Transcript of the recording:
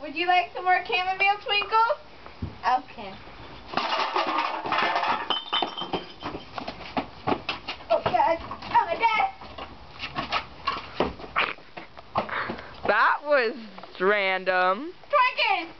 Would you like some more chamomile twinkles? Okay. Oh, God. Oh, my. That was random. Twinkles!